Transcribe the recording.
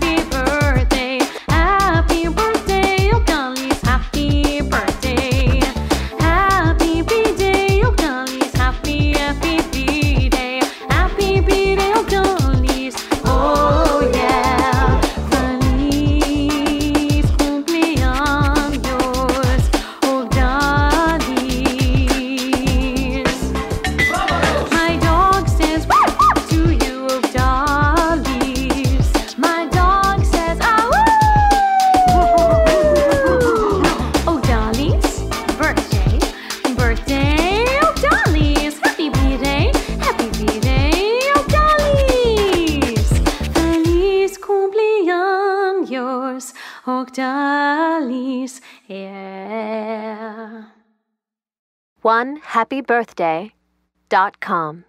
keep her Doors Octalis. One happy birthday dot com.